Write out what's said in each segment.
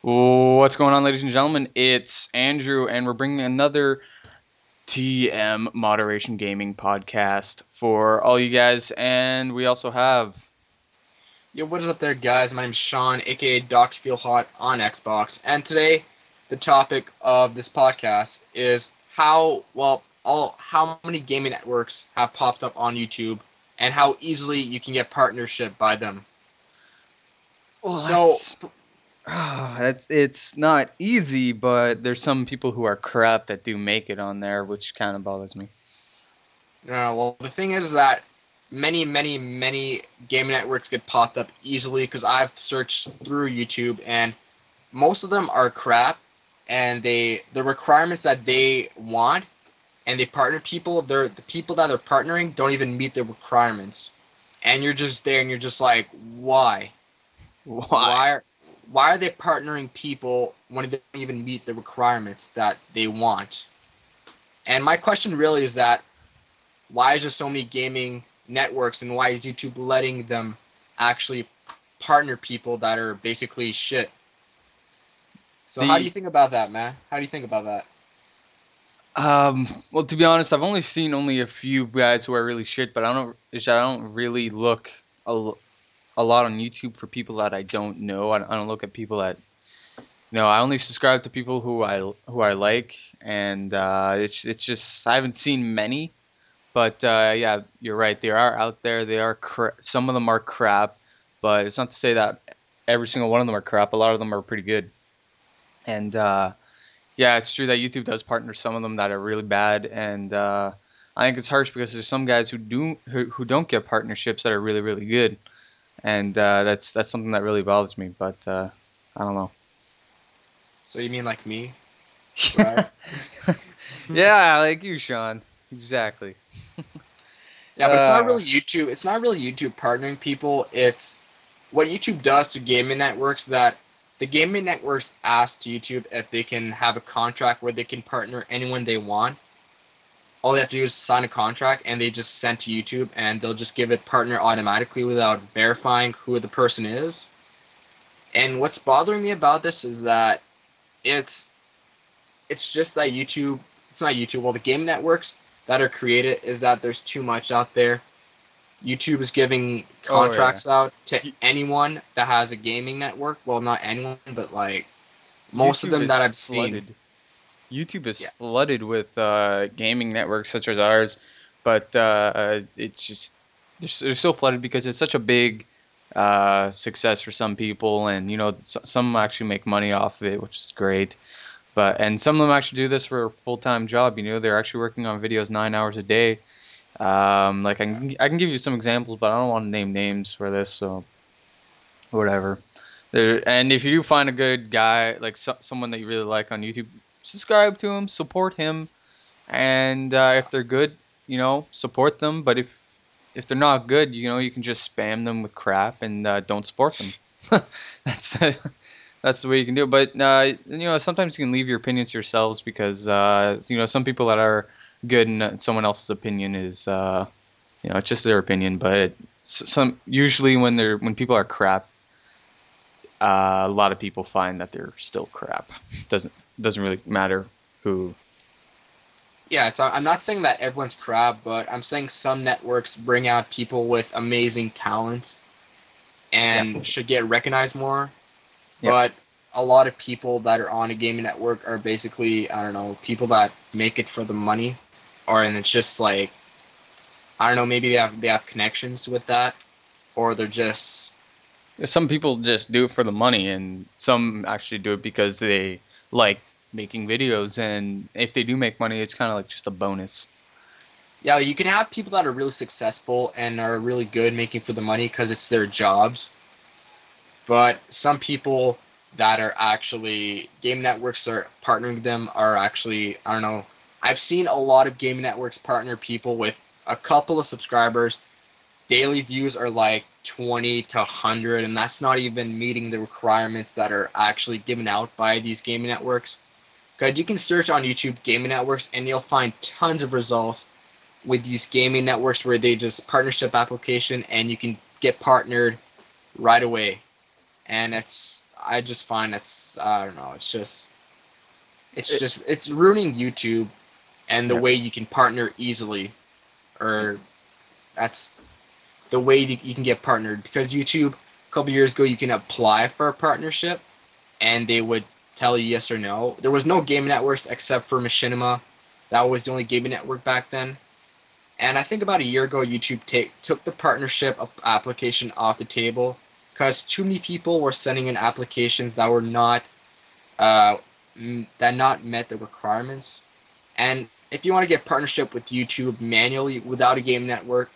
What's going on, ladies and gentlemen? It's Andrew, and we're bringing another TM Moderation Gaming podcast for all you guys. And we also have. Yo, what is up there, guys? My name's Sean, aka Dr. Feel Hot on Xbox, and today the topic of this podcast is how well all how many gaming networks have popped up on YouTube and how easily you can get partnership by them. Well, so it's, it's not easy, but there's some people who are crap that do make it on there, which kind of bothers me. Uh, well, the thing is that many, many, many gaming networks get popped up easily because I've searched through YouTube and most of them are crap and they the requirements that they want and they partner people they're the people that they're partnering don't even meet the requirements and you're just there and you're just like why Why? why are, why are they partnering people when they don't even meet the requirements that they want? And my question really is that why is there so many gaming networks and why is youtube letting them actually partner people that are basically shit? So how do you think about that man? How do you think about that? Um, well, to be honest, I've only seen only a few guys who are really shit, but I don't, I don't really look a, a lot on YouTube for people that I don't know. I, I don't look at people that, you know, I only subscribe to people who I who I like, and uh, it's it's just I haven't seen many, but uh, yeah, you're right. They are out there. They are cra- some of them are crap, but it's not to say that every single one of them are crap. A lot of them are pretty good, and. Uh, yeah, it's true that YouTube does partner some of them that are really bad, and uh, I think it's harsh because there's some guys who do who, who don't get partnerships that are really really good, and uh, that's that's something that really bothers me. But uh, I don't know. so you mean like me yeah, like you, Sean. Exactly. Yeah, but it's Uh. not really YouTube. It's not really YouTube partnering people. It's what YouTube does to gaming networks that the gaming networks ask YouTube if they can have a contract where they can partner anyone they want. All they have to do is sign a contract and they just send to YouTube and they'll just give it partner automatically without verifying who the person is. And what's bothering me about this is that it's it's just that YouTube it's not YouTube, well the game networks that are created is that there's too much out there. YouTube is giving Oh, yeah. contracts out to anyone that has a gaming network. Well, not anyone, but like most of them that I've seen. YouTube is Yeah. flooded with uh, gaming networks such as ours, but uh, it's just they're, they're so flooded because it's such a big uh, success for some people, and you know some actually make money off of it, which is great. But and some of them actually do this for a full time job. You know, they're actually working on videos nine hours a day. Um, like I can I can give you some examples, but I don't want to name names for this, so whatever. There, and if you do find a good guy, like so, someone that you really like on YouTube, subscribe to him, support him, and uh, if they're good, you know, support them. But if if they're not good, you know, you can just spam them with crap and uh, don't support them. that's that's the way you can do it. But uh, you know, sometimes you can leave your opinions yourselves because uh, you know some people that are good and someone else's opinion is uh, you know it's just their opinion. But some usually when they're when people are crap, uh, a lot of people find that they're still crap. Doesn't doesn't really matter who. Yeah, it's, I'm not saying that everyone's crap, but I'm saying some networks bring out people with amazing talent and should get recognized more. Yeah. But a lot of people that are on a gaming network are basically, I don't know, people that make it for the money, or and it's just like, I don't know, maybe they have they have connections with that, or they're just Some people just do it for the money, and some actually do it because they like making videos. And if they do make money, it's kind of like just a bonus. Yeah, you can have people that are really successful and are really good making for the money because it's their jobs. But some people that are actually game networks are partnering them are actually I don't know. I've seen a lot of game networks partner people with a couple of subscribers. Daily views are like 20 to 100, and that's not even meeting the requirements that are actually given out by these game networks. Because you can search on YouTube gaming networks and you'll find tons of results with these gaming networks where they just partnership application and you can get partnered right away. And it's I just find it's I don't know. It's just it's It- just it's ruining YouTube and the Yeah. way you can partner easily, or that's the way that you can get partnered because YouTube a couple years ago you can apply for a partnership and they would tell you yes or no. There was no game networks except for Machinima. That was the only gaming network back then. And I think about a year ago, YouTube take, took the partnership application off the table because too many people were sending in applications that were not uh, that not met the requirements. And if you want to get partnership with YouTube manually without a game network,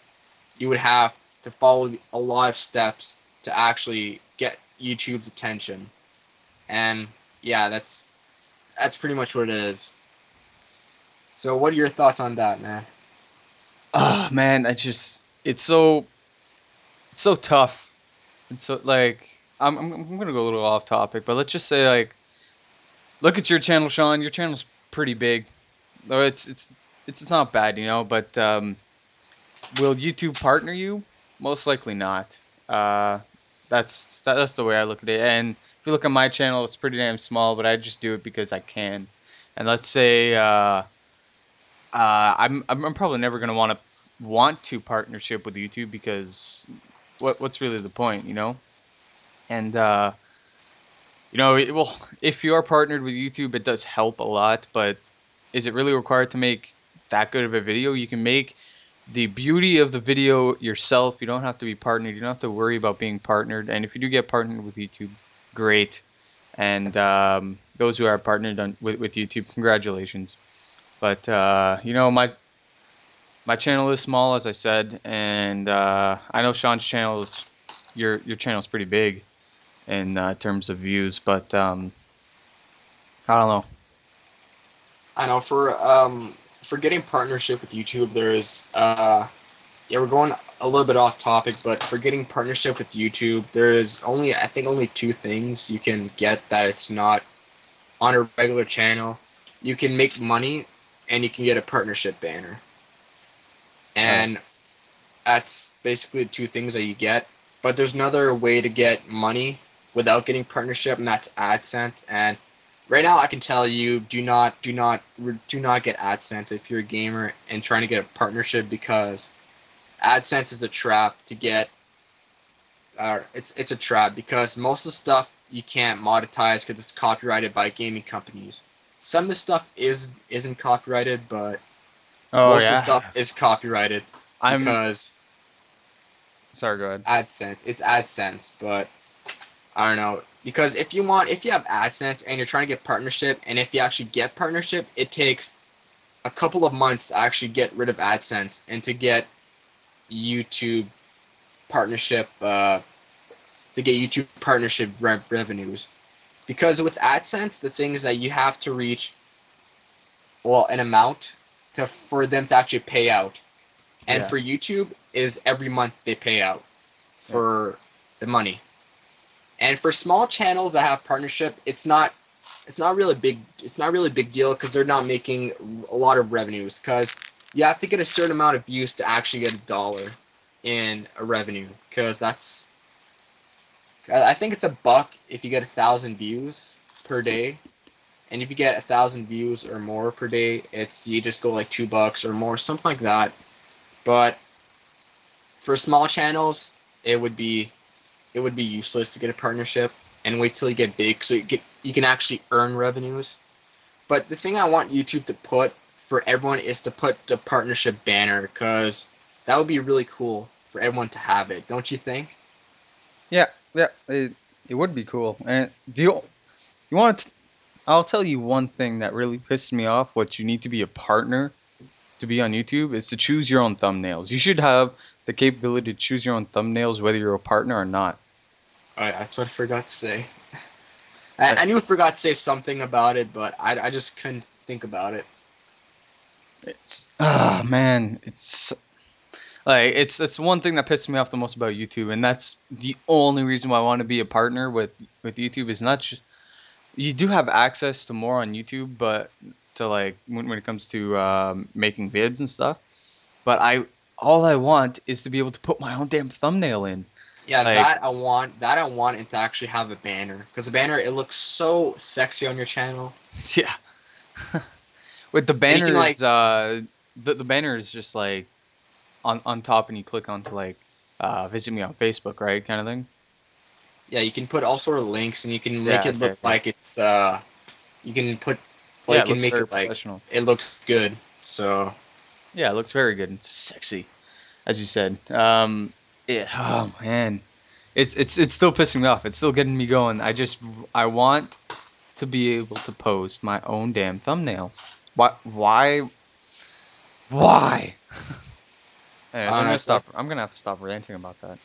you would have to follow a lot of steps to actually get YouTube's attention. And yeah, that's that's pretty much what it is. So, what are your thoughts on that, man? Oh man, I just it's so it's so tough. It's so like I'm I'm, gonna go a little off topic, but let's just say like look at your channel, Sean. Your channel's pretty big. Though it's it's it's not bad, you know. But um, will YouTube partner you? Most likely not. Uh, that's that, that's the way I look at it. And if you look at my channel, it's pretty damn small, but I just do it because I can. And let's say uh, uh, I'm I'm probably never gonna want to want to partnership with YouTube because what what's really the point, you know? And uh, you know, it, well, if you are partnered with YouTube, it does help a lot. But is it really required to make that good of a video? You can make the beauty of the video yourself. You don't have to be partnered. You don't have to worry about being partnered. And if you do get partnered with YouTube, great. And um, those who are partnered on, with, with YouTube, congratulations. But uh, you know, my my channel is small, as I said, and uh, I know Sean's channel is your your is pretty big in uh, terms of views, but um, I don't know. I know for um for getting partnership with YouTube, there is uh yeah we're going a little bit off topic, but for getting partnership with YouTube, there is only I think only two things you can get that it's not on a regular channel. You can make money, and you can get a partnership banner, and that's basically the two things that you get. But there's another way to get money without getting partnership, and that's AdSense. And right now, I can tell you, do not, do not, do not get AdSense if you're a gamer and trying to get a partnership because AdSense is a trap to get. Uh, it's it's a trap because most of the stuff you can't monetize because it's copyrighted by gaming companies. Some of the stuff is isn't copyrighted, but Oh most of the stuff is copyrighted I'm because sorry. Go ahead. AdSense. It's AdSense, but I don't know because if you want, if you have AdSense and you're trying to get partnership, and if you actually get partnership, it takes a couple of months to actually get rid of AdSense and to get YouTube partnership uh, to get YouTube partnership re- revenues. Because with AdSense, the thing is that you have to reach well an amount to for them to actually pay out. And Yeah. for YouTube is every month they pay out for the money. And for small channels that have partnership, it's not it's not really big it's not really a big deal because they're not making a lot of revenues because you have to get a certain amount of views to actually get a dollar in a revenue because that's I think it's a buck if you get a thousand views per day, and if you get a thousand views or more per day, it's you just go like two bucks or more, something like that. But for small channels, it would be it would be useless to get a partnership and wait till you get big so you get you can actually earn revenues. But the thing I want YouTube to put for everyone is to put the partnership banner because that would be really cool for everyone to have it, don't you think? Yeah, yeah, it it would be cool. And do you you want to? I'll tell you one thing that really pissed me off. What you need to be a partner to be on YouTube is to choose your own thumbnails. You should have the capability to choose your own thumbnails whether you're a partner or not. All right, that's what I forgot to say. I, I knew I forgot to say something about it, but I, I just couldn't think about it. It's ah man, it's like it's it's one thing that pisses me off the most about YouTube, and that's the only reason why I want to be a partner with with YouTube is not just you do have access to more on YouTube, but to like when when it comes to um, making vids and stuff, but I all I want is to be able to put my own damn thumbnail in. Yeah, Like- that I want. That I want it to actually have a banner because the banner it looks so sexy on your channel. Yeah. With the banner can, like- is uh the the banner is just like on on top and you click onto like uh visit me on Facebook, right? Kind of thing. Yeah, you can put all sort of links and you can Yeah, make it look okay. like it's uh, you can put yeah, like it you can looks make it like professional. it looks good. So Yeah, it looks very good and sexy, as you said. Um, yeah. Oh man, it's it's it's still pissing me off. It's still getting me going. I just I want to be able to post my own damn thumbnails. Why? Why? Why? Anyways, I'm gonna stop. I'm gonna have to stop ranting about that.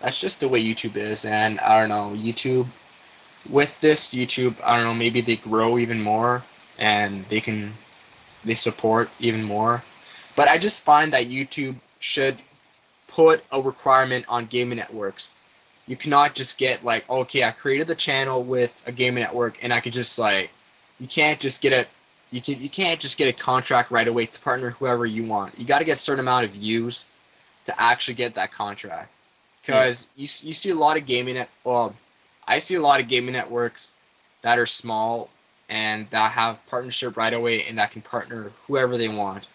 that's just the way YouTube is, and I don't know YouTube. With this YouTube, I don't know. Maybe they grow even more, and they can they support even more. But I just find that YouTube should put a requirement on gaming networks. You cannot just get like, okay, I created the channel with a gaming network, and I could just like, you can't just get a, you can you can't just get a contract right away to partner whoever you want. You got to get a certain amount of views to actually get that contract. Because you you see a lot of gaming net, well, I see a lot of gaming networks that are small and that have partnership right away and that can partner whoever they want.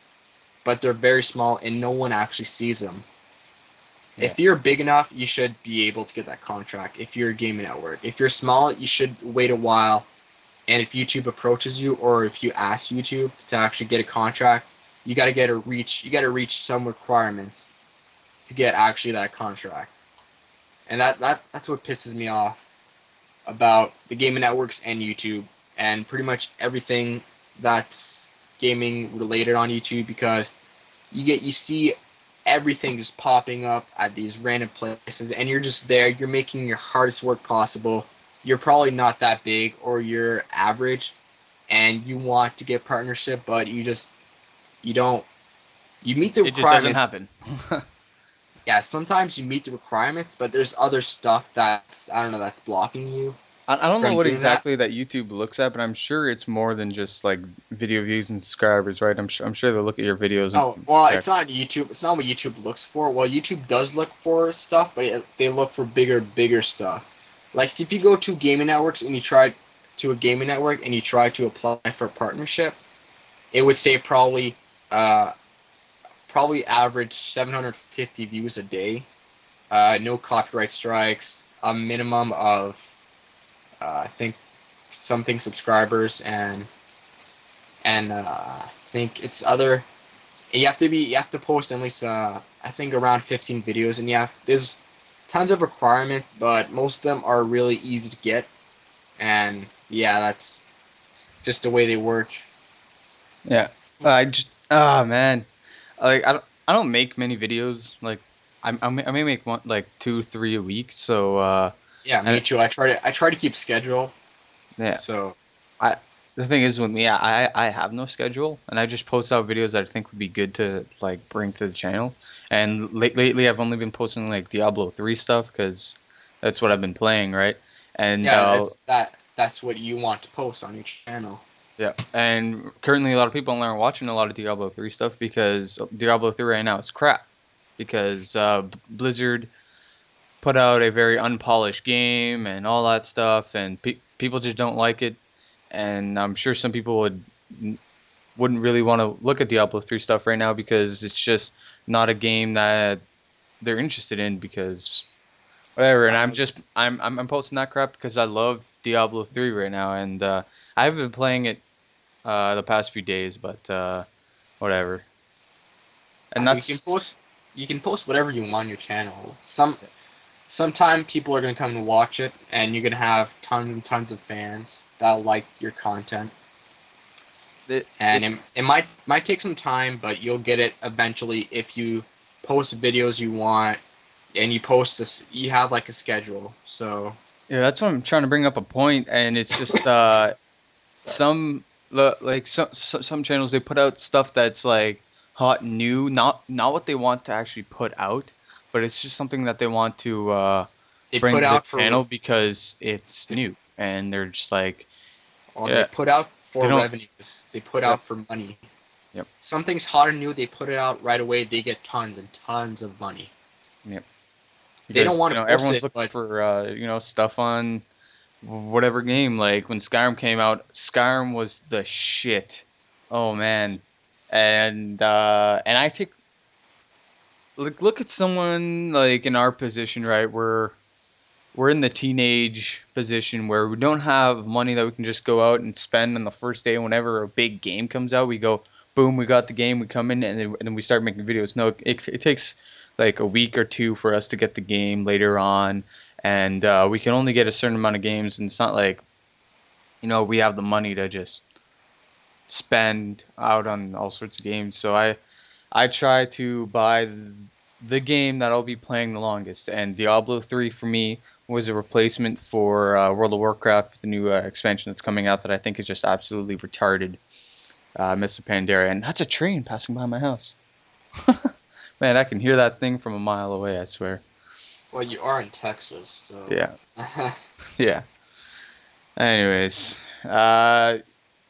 But they're very small and no one actually sees them. If you're big enough, you should be able to get that contract. If you're a gaming network, if you're small, you should wait a while. And if YouTube approaches you, or if you ask YouTube to actually get a contract, you got to get a reach. You got to reach some requirements to get actually that contract. And that, that that's what pisses me off about the gaming networks and YouTube and pretty much everything that's gaming related on YouTube because you get you see everything just popping up at these random places and you're just there you're making your hardest work possible you're probably not that big or you're average and you want to get partnership but you just you don't you meet the It just requirements doesn't happen. yeah sometimes you meet the requirements but there's other stuff that's i don't know that's blocking you I, I don't know what doing that. exactly that. YouTube looks at, but I'm sure it's more than just like video views and subscribers, right? I'm sure I'm sure they look at your videos. And Oh well, check. it's not YouTube. It's not what YouTube looks for. Well, YouTube does look for stuff, but it, they look for bigger, bigger stuff. Like if you go to gaming networks and you try to a gaming network and you try to apply for a partnership, it would say probably, uh, probably average 750 views a day, uh, no copyright strikes, a minimum of, uh, I think, something subscribers and and uh, I think it's other. You have to be. You have to post at least. Uh, I think around 15 videos, and you have there's tons of requirements, but most of them are really easy to get. And yeah, that's just the way they work. Yeah, I just oh man, like I don't I don't make many videos. Like I I may, I make one like two three a week. So uh Yeah, me too. I try to. I try to keep schedule. yeah. So The thing is with me, I I have no schedule, and I just post out videos that I think would be good to like bring to the channel. And late, lately, I've only been posting like Diablo three stuff because that's what I've been playing, right? And yeah, uh, that's, that that's what you want to post on your channel. Yeah, and currently a lot of people aren't watching a lot of Diablo 3 stuff because Diablo 3 right now is crap. Because uh, Blizzard put out a very unpolished game and all that stuff, and pe- people just don't like it. And I'm sure some people would wouldn't really want to look at Diablo 3 stuff right now because it's just not a game that they're interested in because whatever. And I'm just I'm I'm, I'm posting that crap because I love Diablo 3 right now, and uh, I haven't been playing it uh, the past few days, but uh, whatever. And that's you can post you can post whatever you want on your channel. Some sometime people are gonna come and watch it and you're gonna have tons and tons of fans that'll like your content. it, And it, it might might take some time, but you'll get it eventually if you post videos you want and you post this you have like a schedule. So Yeah, that's what I'm trying to bring up a point, and it's just uh, some the- like some some some channels they put out stuff that's like hot new, not not what they want to actually put out, but it's just something that they want to uh, they bring put to out the for channel because it's new, and they're just like, or yeah. they put out for They revenues. They put Yep. out for money. Yep. Something's hot and new, they put it out right away, they get tons and tons of money. Yep. They don't wanna you know, everyone's it, looking for uh, you know stuff on whatever game. Like when Skyrim came out, Skyrim was the shit. Oh man, and uh, and I take look look at someone like in our position, right? We're we're in the teenage position where we don't have money that we can just go out and spend on the first day whenever a big game comes out. We go boom, we got the game, we come in and then, and then we start making videos. No, it, it takes like a week or two for us to get the game later on, and uh, we can only get a certain amount of games, and it's not like you know we have the money to just spend out on all sorts of games. So I I try to buy the game that I'll be playing the longest, and Diablo 3 for me was a replacement for uh, World of Warcraft, the new uh, expansion that's coming out that I think is just absolutely retarded. Uh, of Pandaria, and that's a train passing by my house. Man, I can hear that thing from a mile away. I swear. Well, you are in Texas, so. Yeah. Yeah. Anyways, uh,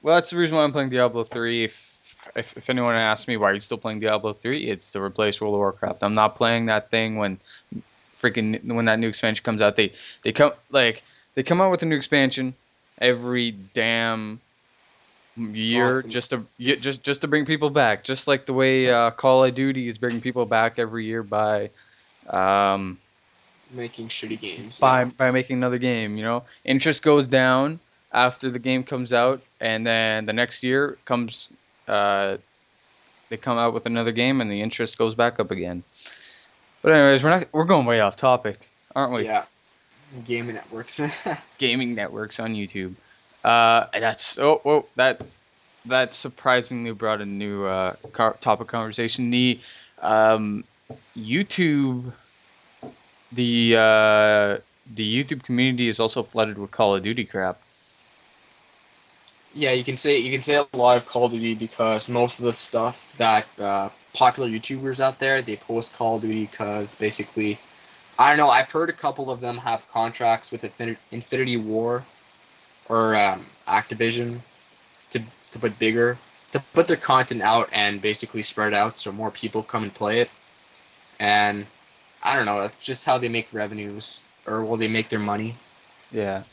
well, that's the reason why I'm playing Diablo 3. If, if if anyone asks me why are you still playing Diablo 3, it's to replace World of Warcraft. I'm not playing that thing when freaking when that new expansion comes out. They they come like they come out with a new expansion every damn year Awesome. just to just just to bring people back, just like the way uh, Call of Duty is bringing people back every year by um, Making shitty games. by yeah. by making another game. You know, interest goes down after the game comes out, and then the next year comes, uh, they come out with another game, and the interest goes back up again. But anyways, we're not we're going way off topic, aren't we? Yeah. Gaming networks. Gaming networks on YouTube. Uh, that's oh oh that that surprisingly brought a new uh car- topic conversation. The um YouTube the uh the YouTube community is also flooded with Call of Duty crap. Yeah, you can say you can say a lot of Call of Duty because most of the stuff that uh, popular YouTubers out there they post Call of Duty because basically, I don't know. I've heard a couple of them have contracts with Infinity Ward or um, Activision to to put bigger to put their content out and basically spread out so more people come and play it. And I don't know. That's just how they make revenues or will they make their money. Yeah.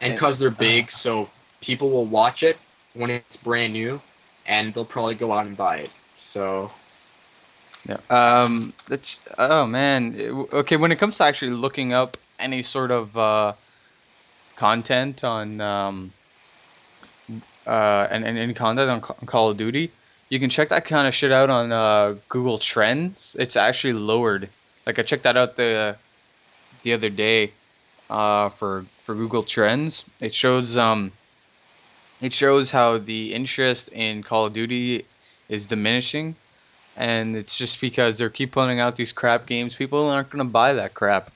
and because they're big, so people will watch it when it's brand new, and they'll probably go out and buy it. So Yeah. Um. That's. Oh man. Okay. When it comes to actually looking up any sort of uh, content on um, uh, and, and any content on Call of Duty, you can check that kind of shit out on uh, Google Trends. It's actually lowered. Like I checked that out the the other day uh, for for Google Trends. It shows um. It shows how the interest in Call of Duty is diminishing and it's just because they keep putting out these crap games. People aren't gonna buy that crap.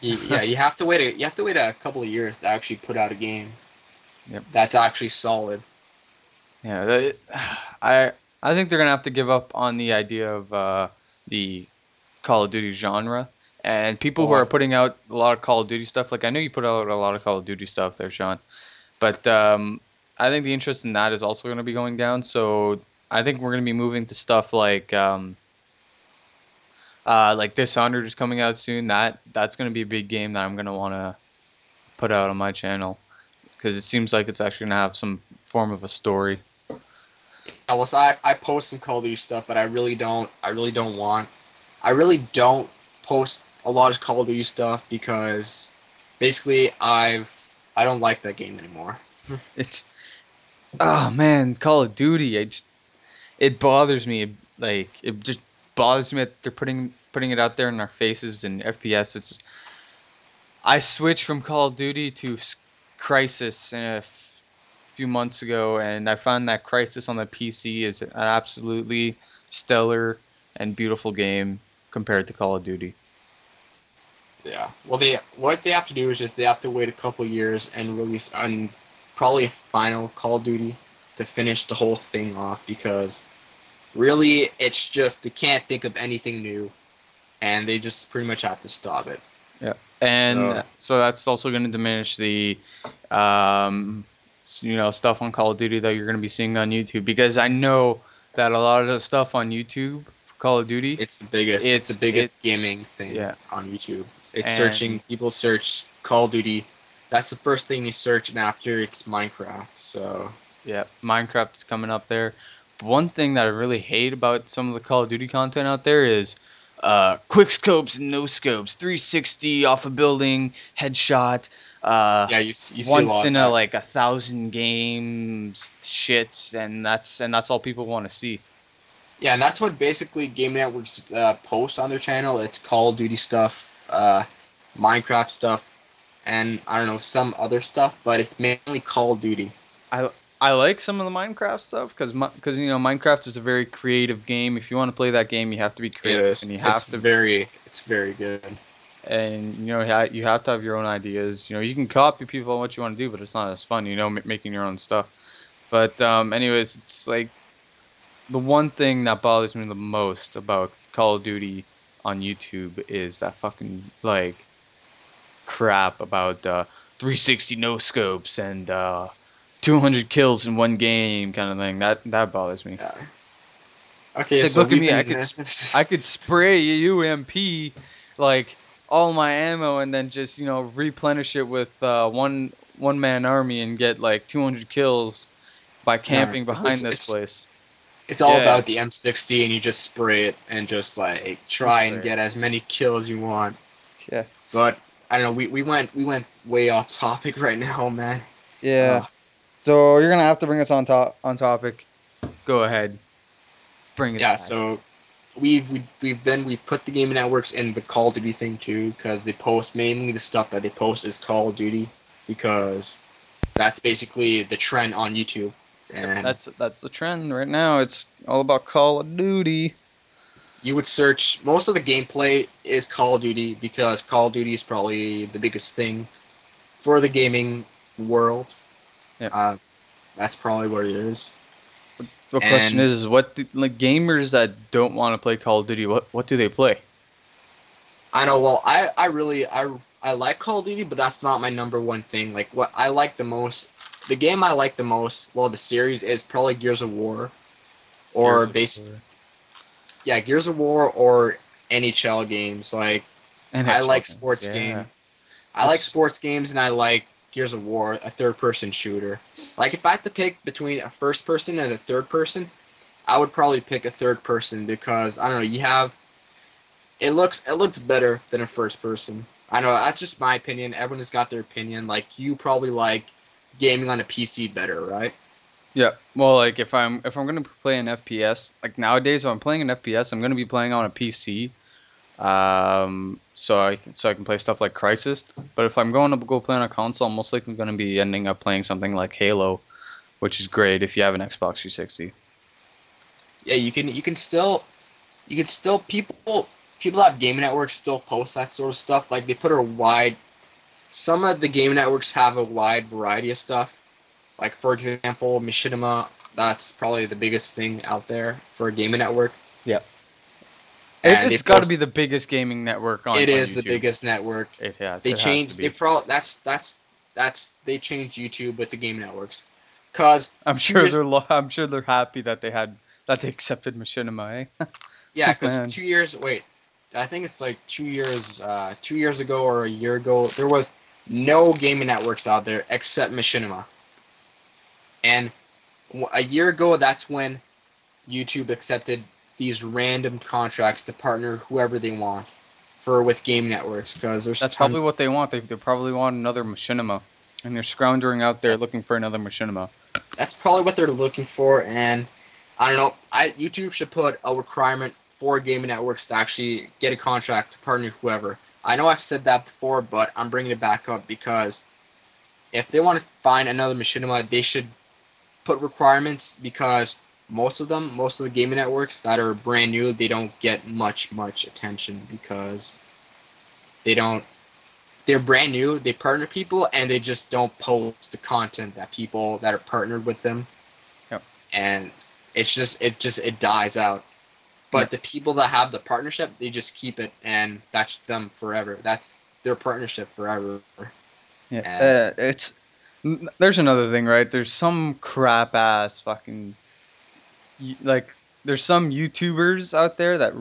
yeah, you have to wait. A, you have to wait a couple of years to actually put out a game. Yep. That's actually solid. Yeah, that, I I think they're gonna have to give up on the idea of uh, the Call of Duty genre. And people who Oh, I- are putting out a lot of Call of Duty stuff, like I know you put out a lot of Call of Duty stuff there, Sean, but um, I think the interest in that is also gonna be going down. So I think we're gonna be moving to stuff like um, uh, like Dishonored is coming out soon. That that's gonna be a big game that I'm gonna wanna put out on my channel because it seems like it's actually gonna have some form of a story. I was I, I post some Call of Duty stuff, but I really don't. I really don't want. I really don't post a lot of Call of Duty stuff because basically I've I don't like that game anymore. It's oh man, Call of Duty. I just it bothers me. Like it just bothers me that they're putting putting it out there in our faces and FPS. It's I switched from Call of Duty to Crysis a f- few months ago, and I found that Crysis on the PC is an absolutely stellar and beautiful game compared to Call of Duty. Yeah. Well, they what they have to do is just they have to wait a couple years and release on probably final Call of Duty to finish the whole thing off because really it's just they can't think of anything new, and they just pretty much have to stop it. Yeah. And So- so, that's also going to diminish the um, you know stuff on Call of Duty that you're going to be seeing on YouTube because I know that a lot of the stuff on YouTube Call of Duty. It's the biggest. It's, It's- the biggest gaming thing yeah. on YouTube. It's searching. People search Call of Duty. That's the first thing you search, and after it's Minecraft. So Yeah, Minecraft is coming up there. One thing that I really hate about some of the Call of Duty content out there is uh, quick scopes and no scopes, 360 off a building, headshot. Uh, yeah, you you see a once lot. in a like a thousand games shit, and that's and that's all people want to see. Yeah, and that's what basically Game Networks uh, post on their channel. It's Call of Duty stuff, uh, Minecraft stuff, and I don't know some other stuff, but it's mainly Call of Duty. I I like some of the Minecraft stuff because because you know Minecraft is a very creative game. If you want to play that game, you have to be creative, is. and you have it's to very, it's very good. and you know you have to have your own ideas. You know you can copy people on what you want to do, but it's not as fun. You know m- making your own stuff. But um, anyways, it's like the one thing that bothers me the most about Call of Duty on YouTube is that fucking like crap about uh, 360 no scopes and uh, 200 kills in one game kind of thing. That that bothers me. Yeah. Okay, It's like, so look at me, I could I could spray UMP like all my ammo and then just you know replenish it with uh, one one man army and get like 200 kills by camping behind this it's- place. It's all Yeah. about the M60, and you just spray it and just like try and get as many kills you want. Yeah. But I don't know. We, we went we went way off topic right now, man. Yeah. Uh, so you're gonna have to bring us on top on topic. Go ahead. Bring it. yeah. back. So we've we, we've then we put the game networks in the Call of Duty thing too, because they post mainly the stuff that they post is Call of Duty, because that's basically the trend on YouTube. And that's that's the trend right now. It's all about Call of Duty. You would search most of the gameplay is Call of Duty because Call of Duty is probably the biggest thing for the gaming world. Yeah. Uh, that's probably what it is. The question is, is what do, like gamers that don't want to play Call of Duty, what what do they play? I know. Well, I I really I I like Call of Duty, but that's not my number one thing. Like what I like the most, the game I like the most, well, the series is probably Gears of War, or Gears of base War. Yeah Gears of War or NHL games. Like I NHL like games, sports yeah. game. I like sports games and I like Gears of War, a third person shooter. Like if I had to pick between a first person and a third person, I would probably pick a third person because I don't know, you have it looks it looks better than a first person. I know that's just my opinion. Everyone has got their opinion. Like you probably like gaming on a PC better, right? Yeah. Well, like if I'm if I'm gonna play an FPS, like nowadays if I'm playing an FPS, I'm gonna be playing on a PC. Um, so I can, so I can play stuff like Crysis. But if I'm going to go play on a console, I'm most likely gonna be ending up playing something like Halo, which is great if you have an Xbox 360. Yeah, you can you can still you can still people people have game networks still post that sort of stuff. Like they put a wide some of the game networks have a wide variety of stuff. Like for example, Machinima, that's probably the biggest thing out there for a gaming network. Yep. And it's got to be the biggest gaming network on. it on is the biggest network. It has. They it has changed to they be. pro that's that's that's they changed YouTube with the game networks. Cause I'm sure they're. Lo- I'm sure they're happy that they had that they accepted Machinima. Eh? Yeah, because two years. Wait, I think it's like two years. Uh, two years ago or a year ago, there was no gaming networks out there except Machinima. And a year ago, that's when YouTube accepted these random contracts to partner whoever they want for with game networks because there's That's probably what they want. They, they probably want another Machinima, and they're scrounging out there looking for another Machinima. that's probably what they're looking for and i don't know i youtube should put a requirement for gaming networks to actually get a contract to partner whoever i know i've said that before but i'm bringing it back up because if they want to find another machinima they should put requirements because most of them most of the gaming networks that are brand new they don't get much much attention because they don't they're brand new. They partner people, and they just don't post the content that people that are partnered with them. Yep. And it's just it just it dies out. But Yep. the people that have the partnership, they just keep it, and that's them forever. That's their partnership forever. Yeah, uh, it's. There's another thing, right? There's some crap ass fucking, like there's some YouTubers out there that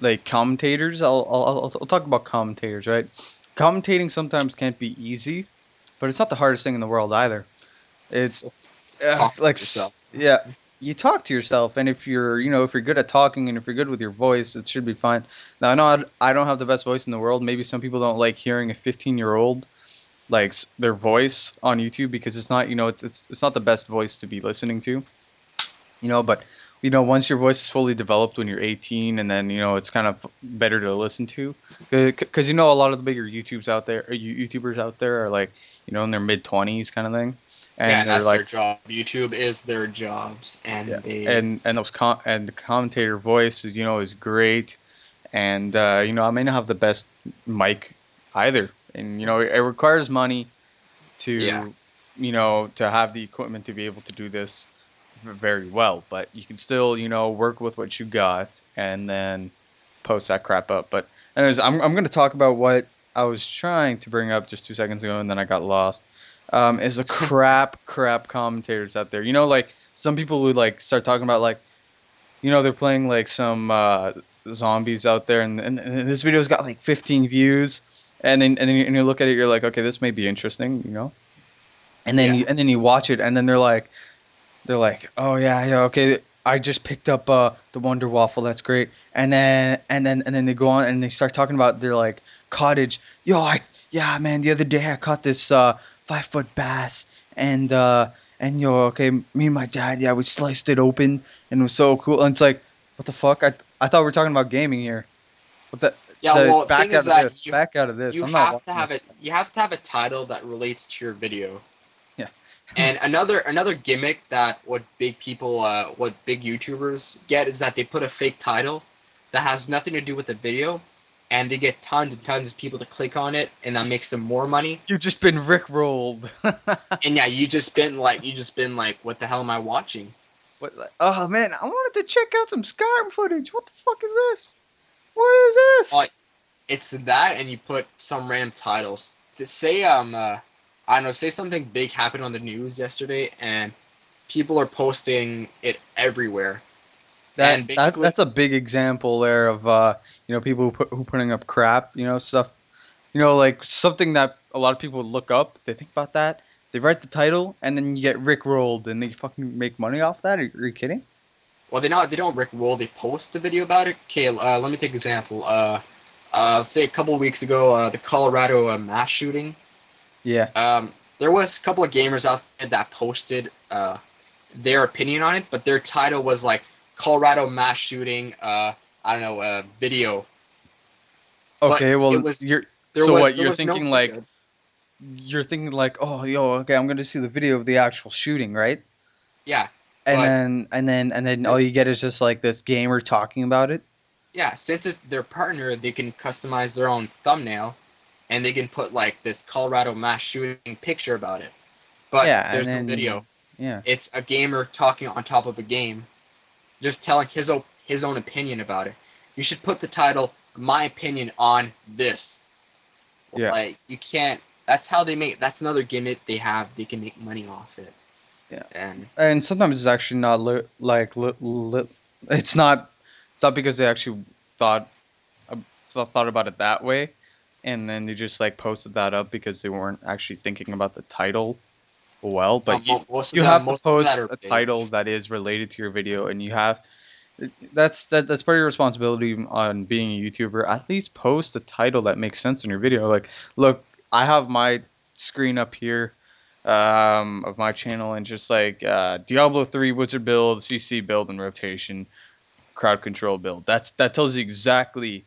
like commentators. I'll, I'll I'll talk about commentators, right? Commentating sometimes can't be easy, but it's not the hardest thing in the world either. It's uh, like yeah, you talk to yourself, and if you're you know if you're good at talking and if you're good with your voice, it should be fine. Now I know I don't have the best voice in the world. Maybe some people don't like hearing a 15 year old like their voice on YouTube because it's not you know it's it's it's not the best voice to be listening to. You know, but you know once your voice is fully developed when you're 18 and then you know it's kind of better to listen to because you know a lot of the bigger YouTubes out there or YouTubers out there are like you know in their mid 20s kind of thing. And yeah, that's like their job. YouTube is their jobs, and yeah. they and and those com- and the commentator voice is you know is great, and uh, you know I may not have the best mic either, and you know it, requires money to Yeah. you know to have the equipment to be able to do this very well, but you can still you know work with what you got and then post that crap up. But anyways, I'm I'm gonna talk about what I was trying to bring up just two seconds ago, and then I got lost. Um, is the crap, crap commentators out there. You know, like some people would like start talking about like, you know, they're playing like some uh, zombies out there, and, and, and this video's got like 15 views, and then and then you, and you look at it, you're like, okay, this may be interesting, you know, and then Yeah. you and then you watch it, and then they're like, they're like, oh yeah, yeah, okay, I just picked up uh the Wonder Waffle, that's great, and then and then and then they go on and they start talking about their like cottage, yo, I yeah, man, the other day I caught this uh five foot bass, and uh and yo, okay, me and my dad, yeah, we sliced it open, and it was so cool, and it's like, what the fuck, I I thought we were talking about gaming here, what the yeah. well, back thing out is of that this, you, back out of this, you I'm not have to have this. it. You have to have a title that relates to your video. Yeah. and another another gimmick that what big people, uh, what big YouTubers get is that they put a fake title that has nothing to do with the video, and they get tons and tons of people to click on it, and that makes them more money. You've just been rickrolled. And yeah, you just been like, you just been like, what the hell am I watching? What? like- Oh man, I wanted to check out some Skyrim footage. What the fuck is this? What is this? Oh, It's that, and you put some random titles. Say um, uh, I don't know, say something big happened on the news yesterday, and people are posting it everywhere. that, that that's a big example there of uh, you know people who put who putting up crap, you know stuff, you know like something that a lot of people would look up. They think about that. They write the title, and then you get rickrolled, and they fucking make money off that. Are, are you kidding? Well, they not they don't rickroll. They post a video about it. Okay, uh, let me take an example. Uh, uh, say a couple of weeks ago, uh, the Colorado uh, mass shooting. Yeah. Um, there was a couple of gamers out there that posted uh, their opinion on it, but their title was like Colorado mass shooting. Uh, I don't know, uh, video. But Okay. Well, it was- you're There so was, what you're was no thinking like you're thinking like oh yo okay I'm gonna see the video of the actual shooting right Yeah, and But- then and then and then all you get is just like this gamer talking about it yeah. Since it's their partner, they can customize their own thumbnail, and they can put like this Colorado mass shooting picture about it. But Yeah, there's and no video. yeah It's a gamer talking on top of a game, just telling his o- his own opinion about it. You should put the title "My opinion on this." Yeah. Like you can't. That's how they make. That's another gimmick they have. They can make money off it. Yeah. And and sometimes it's actually not li- like li- li- it's not it's not because they actually thought uh, thought about it that way. And then they just like posted that up because they weren't actually thinking about the title well. But you, most you have to most of post a big. title that is related to your video and you have that's that, that's part of your responsibility on being a youtuber. At least post a title that makes sense in your video. Like look i have my screen up here um, of my channel and just like uh, diablo 3 wizard build cc build and rotation crowd control build. That's that tells you exactly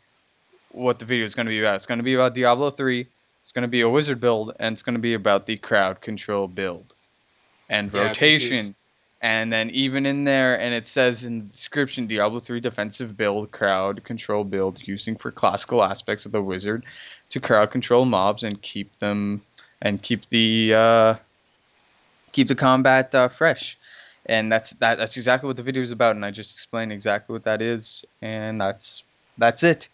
what the video is going to be about. It's going to be about diablo 3 it's going to be a wizard build and it's going to be about the crowd control build and Yeah, rotation. And then even in there and it says in the description diablo 3 defensive build crowd control build using for classical aspects of the wizard to crowd control mobs and keep them and keep the uh, keep the combat uh, fresh. And that's that that's exactly what the video is about and i just explained exactly what that is and that's that's it.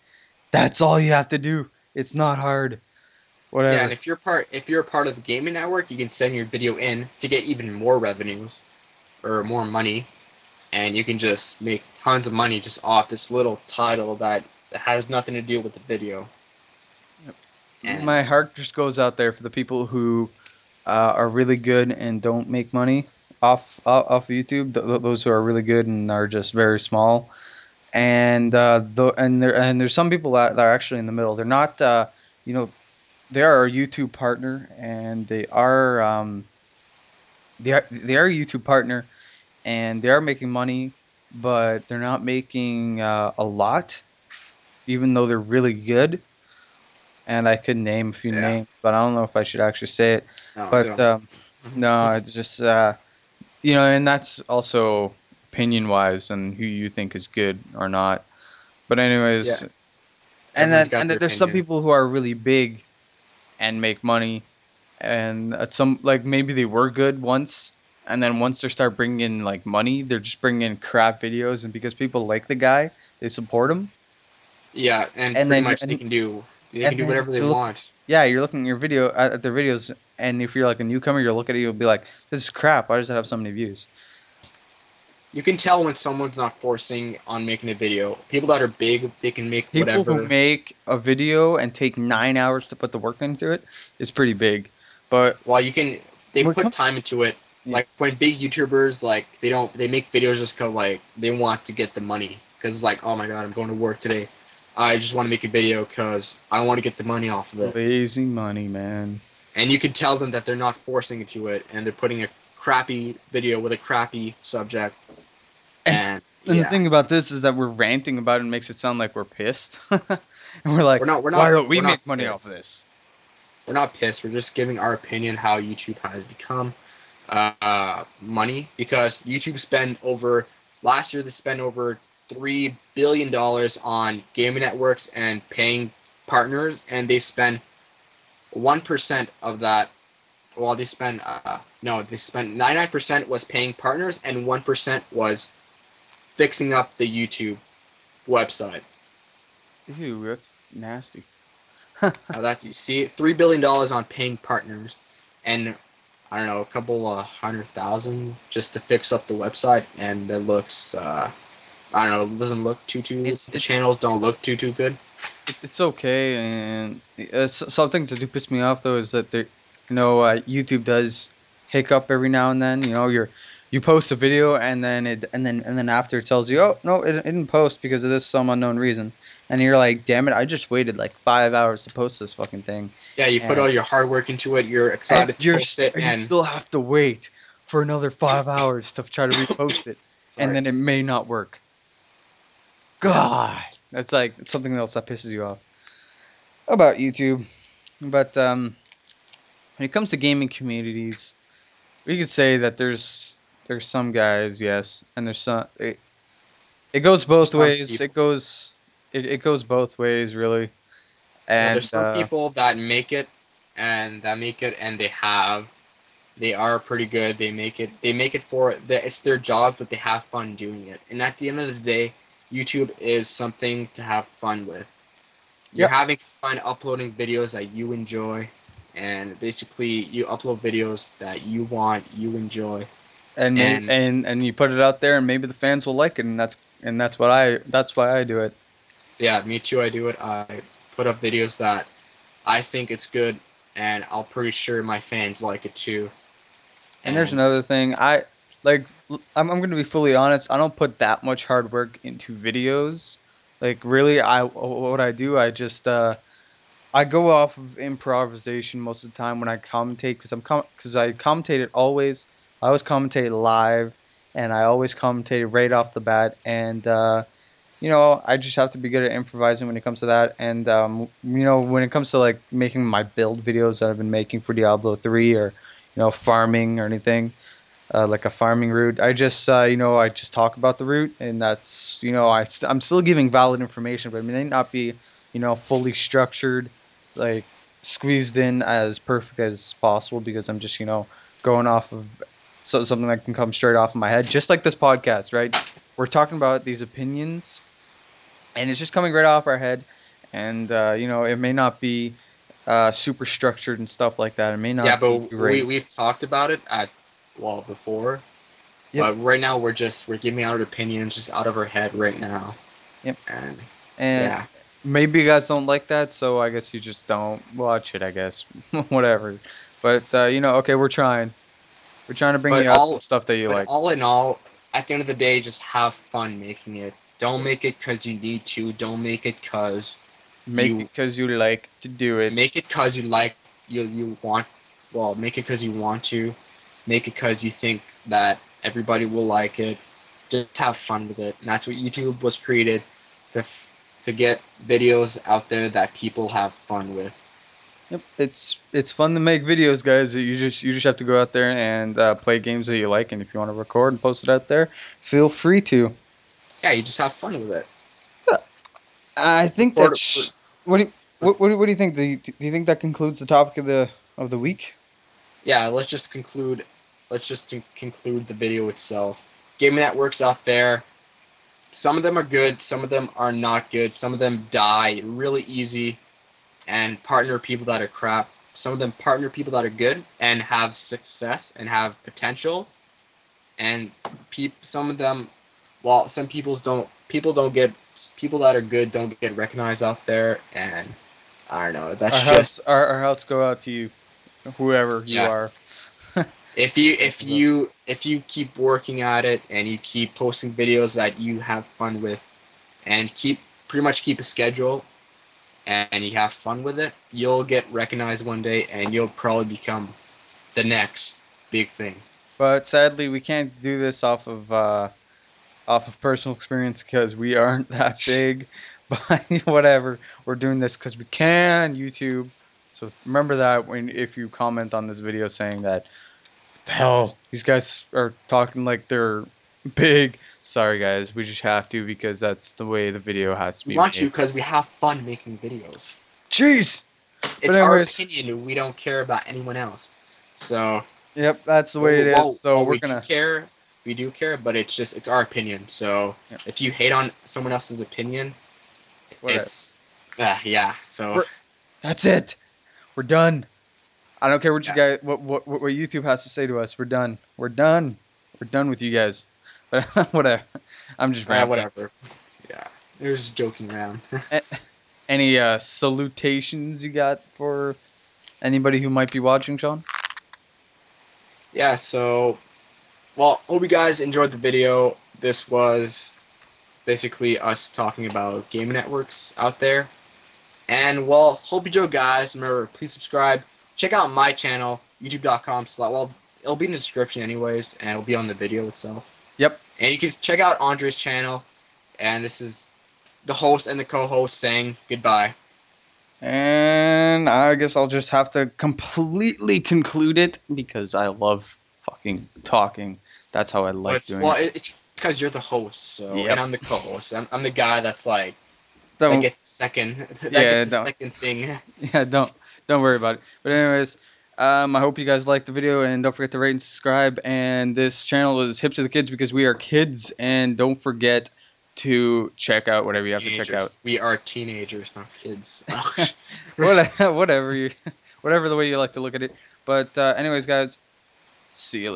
That's all you have to do. It's not hard. Whatever. Yeah, and if you're part if you're a part of the gaming network, you can send your video in to get even more revenues or more money. and you can just make tons of money just off this little title that has nothing to do with the video. And- My heart just goes out there for the people who uh, are really good and don't make money off off, off YouTube. Th- those who are really good and are just very small. And uh, the, and there and there's some people that, that are actually in the middle. They're not, uh, you know, they are a YouTube partner and they are um, they are they are a YouTube partner and they are making money, but they're not making uh, a lot, even though they're really good and I could name a few Yeah. names, but I don't know if I should actually say it. No, But um, no, it's just uh, you know, and that's also opinion wise and who you think is good or not. But anyways, Yeah. and Everyone's then and there's some people who are really big and make money, and at some like maybe they were good once. And then once they start bringing in like money, they're just bringing in crap videos, and because people like the guy, they support him. yeah, and, and pretty then- much they can do they and can do whatever they look- want. yeah, you're looking at your video at at their videos, and if you're like a newcomer, you'll look at it, you'll be like, "This is crap. Why does it have so many views?" You can tell when someone's not forcing on making a video. People that are big, they can make People whatever. who make a video and take nine hours to put the work into it, it is pretty big. But well, you can. They put comes- time into it. Yeah. Like when big YouTubers like they don't they make videos just cause like they want to get the money because it's like oh my god I'm going to work today, I just want to make a video because I want to get the money off of it. lazy money, man. And you can tell them that they're not forcing into it and they're putting a crappy video with a crappy subject. And, And yeah, the thing about this is that we're ranting about it and makes it sound like we're pissed. and we're like, We're not- we're not- why don't we make money pissed. off of this? we're not pissed. We're just giving our opinion how YouTube has become uh, money because YouTube spent over last year they spent over three billion dollars on gaming networks and paying partners, and they spend one percent of that. Well, they spend, uh, no, they spent ninety nine percent was paying partners, and one percent was fixing up the YouTube website. Ew, that's nasty. Now that's you see three billion dollars on paying partners, and I don't know a couple uh, hundred thousand just to fix up the website, and it looks uh, I don't know it doesn't look too too. It's- the channels don't look too too good. it's, it's okay and uh, some things that do piss me off though is that they you know uh, youtube does hiccup every now and then you know you're you post a video and then it and then and then after it tells you oh no it, it didn't post because of this some unknown reason and you're like damn it i just waited like five hours to post this fucking thing Yeah, you put all your hard work into it. You're excited to you're post it, and you still have to wait for another five hours to try to repost it and then it may not work god. That's like something else that pisses you off. About youtube? But um when it comes to gaming communities we could say that there's there's some guys yes and there's some it, it goes both Some ways. people. it goes it, it goes both ways really. And there's some uh, people that make it and that make it and they have they are pretty good. They make it they make it for the, it's their job but they have fun doing it. And at the end of the day youtube is something to have fun with you're Yep. having fun uploading videos that you enjoy and basically you upload videos that you want you enjoy and And- and and you put it out there, and maybe the fans will like it, and that's and that's what I that's why I do it. yeah me too i do it i put up videos that i think it's good and i'm pretty sure my fans like it too And there's another thing, I like I'm I'm gonna be fully honest. I don't put that much hard work into videos. Like really, I what I do, I just uh, I go off of improvisation most of the time when I commentate, because I'm because I commentate it always. I always commentate live, and I always commentate right off the bat, and uh, you know I just have to be good at improvising when it comes to that. And um, you know when it comes to like making my build videos that I've been making for Diablo 3 or you know farming or anything uh, like a farming route. I just, uh, you know, I just talk about the route, and that's, you know, I st- I'm still giving valid information, but it may not be, you know, fully structured, like squeezed in as perfect as possible because I'm just, you know, going off of so something that can come straight off of my head, just like this podcast, right? We're talking about these opinions, and it's just coming right off our head, and uh, you know, it may not be. Uh, super structured and stuff like that. It may not yeah, be but we we've talked about it at well before, Yep. But right now we're just we're giving out opinions just out of our head right now. Yep. And And yeah. maybe you guys don't like that, so I guess you just don't watch it. I guess whatever. But uh, you know, okay, we're trying. We're trying to bring But you all- some stuff that you like. all in all, at the end of the day, just have fun making it. Don't make it because you need to. Don't make it because Make you- it because you like to do it. make it because you like you you want. Well, make it because you want to. Make it because you think that everybody will like it. Just have fun with it. And that's what YouTube was created to f- to get videos out there that people have fun with. Yep, it's it's fun to make videos, guys. You just you just have to go out there and uh, play games that you like, and if you want to record and post it out there, feel free to. Yeah, you just have fun with it. I think that's what do you, what, what, do what do you think? Do you, do you think that concludes the topic of the of the week? yeah, let's just conclude. Let's just con- conclude the video itself. Gaming networks out there. Some of them are good. Some of them are not good. Some of them die really easy, and partner people that are crap. Some of them partner people that are good and have success and have potential. And peop- some of them, well, some people's don't. People don't get. People that are good don't get recognized out there, and I don't know. That's our just hearts, our, our hearts go out to you, whoever you are. If you if you if you keep working at it and you keep posting videos that you have fun with and keep pretty much keep a schedule and you have fun with it you'll get recognized one day and you'll probably become the next big thing But sadly, we can't do this off of uh, off of personal experience because we aren't that big. But whatever, we're doing this because we can. YouTube. So remember that when if you comment on this video saying that, the hell, these guys are talking like they're big. Sorry guys, we just have to because that's the way the video has to be we want made. to because we have fun making videos Jeez. it's But our opinion we don't care about anyone else so Yep, that's the way it is. Well, so well, we're we gonna. care. We do care, but it's just it's our opinion. So Yep. if you hate on someone else's opinion, Whatever. it's uh, yeah. So We're- That's it. We're done. I don't care what you Yeah. guys, what, what what YouTube has to say to us. We're done. We're done. We're done with you guys. But whatever. I'm just rambling. whatever. Yeah, they're just joking around. Any uh, salutations you got for anybody who might be watching, Sean? yeah. So, well, hope you guys enjoyed the video. This was basically us talking about game networks out there. And well, hope you enjoyed, guys. Remember, please subscribe. Check out my channel, youtube.com slash. Well, it'll be in the description anyways, and it'll be on the video itself. Yep. And you can check out Andre's channel. And this is the host and the co-host saying goodbye. And I guess I'll just have to completely conclude it because I love fucking talking. That's how I Well, like it's, doing well, it. it- it's because you're the host, so Yep. and I'm the co-host. I'm, I'm the guy that's like that Don't, gets second. That Yeah, gets second thing. yeah, don't don't worry about it. But anyways, um, I hope you guys liked the video and don't forget to rate and subscribe. And this channel is hip to the kids because we are kids. And don't forget to check out whatever you have to check out. We are teenagers, not kids. whatever, whatever you, whatever the way you like to look at it. But uh, anyways, guys, see you later.